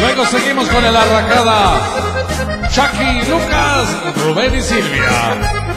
Luego seguimos con el arracada. Chucky, Lucas, Rubén y Silvia.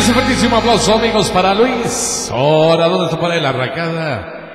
Ese fuertísimo amigos, para Luis. Ahora, ¿dónde está para la arracada?